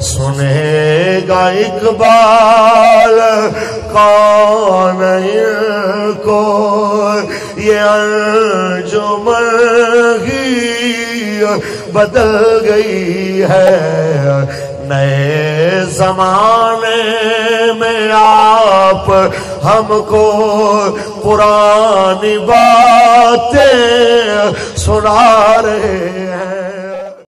सुनेगा इकबाल, कौन को ये अंजुमन ही बदल गई है। नए जमाने में आप हमको पुरानी बातें सुना रहे हैं।